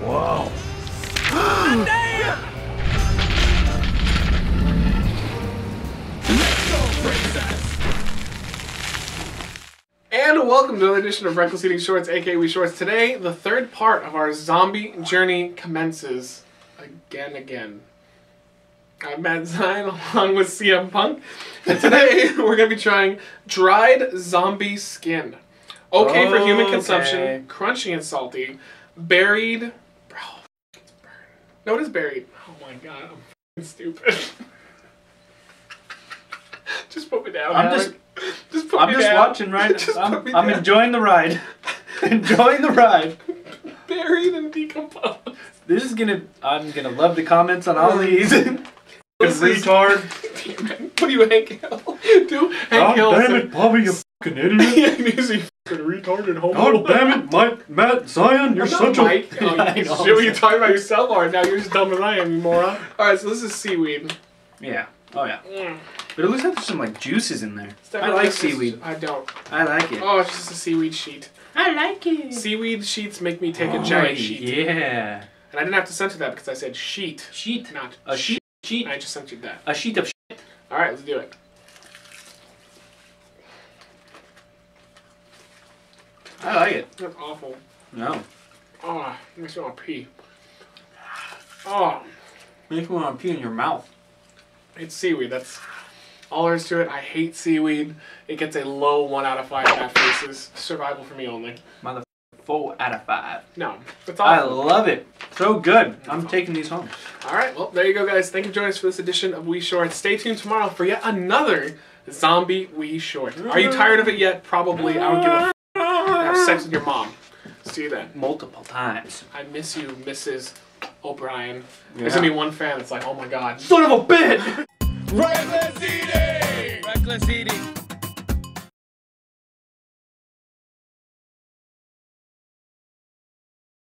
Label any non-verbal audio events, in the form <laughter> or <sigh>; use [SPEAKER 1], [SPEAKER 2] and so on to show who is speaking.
[SPEAKER 1] Whoa.
[SPEAKER 2] And welcome to another edition of Wreckless Eating Shorts, aka We Shorts. Today, the third part of our zombie journey commences again, again. I'm Matt Zion <laughs> along with CM Punk, and today <laughs> we're going to be trying dried zombie skin. Okay for human
[SPEAKER 1] Okay.
[SPEAKER 2] consumption, crunchy and salty, buried. Bro. No, it is buried. Oh my god, I'm f***ing stupid. <laughs> just put me down.
[SPEAKER 1] I'm
[SPEAKER 2] Alec.
[SPEAKER 1] just-
[SPEAKER 2] Just put
[SPEAKER 1] I'm
[SPEAKER 2] me
[SPEAKER 1] just
[SPEAKER 2] down.
[SPEAKER 1] watching right <laughs>
[SPEAKER 2] Just
[SPEAKER 1] I'm, I'm
[SPEAKER 2] down.
[SPEAKER 1] enjoying the ride. <laughs> enjoying the ride.
[SPEAKER 2] buried and decomposed.
[SPEAKER 1] This is gonna I'm gonna love the comments on all these.
[SPEAKER 2] This is-
[SPEAKER 1] retard.
[SPEAKER 2] what do you, Hank Hill? Do Hank
[SPEAKER 1] God
[SPEAKER 2] Hill?
[SPEAKER 1] damn it, Bobby, you fucking idiot.
[SPEAKER 2] yeah, he's a fucking retarded homo.
[SPEAKER 1] God damn it, Mike, Matt, Zion, you're
[SPEAKER 2] I'm
[SPEAKER 1] such a...
[SPEAKER 2] Mike. Oh, <laughs>
[SPEAKER 1] I
[SPEAKER 2] you,
[SPEAKER 1] know.
[SPEAKER 2] shit, what you talking about yourself? Or now you're as dumb as I am, you moron. All right, so this is seaweed.
[SPEAKER 1] Yeah, oh yeah.
[SPEAKER 2] Mm.
[SPEAKER 1] But it looks like there's some like juices in there.
[SPEAKER 2] It's
[SPEAKER 1] I
[SPEAKER 2] definitely
[SPEAKER 1] like
[SPEAKER 2] just-
[SPEAKER 1] seaweed.
[SPEAKER 2] I don't.
[SPEAKER 1] I like it.
[SPEAKER 2] Oh, it's just a seaweed sheet.
[SPEAKER 1] I like it.
[SPEAKER 2] Seaweed sheets make me take a giant sheet.
[SPEAKER 1] Yeah.
[SPEAKER 2] And I didn't have to censor that because I said sheet,
[SPEAKER 1] Sheet.
[SPEAKER 2] not
[SPEAKER 1] A sheet. Sheet.
[SPEAKER 2] I just censored that.
[SPEAKER 1] A sheet of shit.
[SPEAKER 2] All right, let's do it.
[SPEAKER 1] I like it.
[SPEAKER 2] That's awful.
[SPEAKER 1] No.
[SPEAKER 2] Oh, makes me want to pee. Oh.
[SPEAKER 1] Makes me want to pee in your mouth.
[SPEAKER 2] It's seaweed. That's all there is to it. I hate seaweed. It gets a low one out of five half faces. Survival for me only.
[SPEAKER 1] Mother four out of five.
[SPEAKER 2] No, it's
[SPEAKER 1] I love it. So good. I'm taking these home.
[SPEAKER 2] All right, well there you go, guys. Thank you for joining us for this edition of We Short. Stay tuned tomorrow for yet another zombie We Short. Are you tired of it yet? Probably. I don't give a. F- have sex <laughs> with your mom. See you then.
[SPEAKER 1] Multiple times.
[SPEAKER 2] I miss you, Mrs. O'Brien. There's
[SPEAKER 1] Yeah.
[SPEAKER 2] gonna be one fan that's like, oh my god.
[SPEAKER 1] Son of a bitch!
[SPEAKER 3] Wreckless eating! Wreckless eating!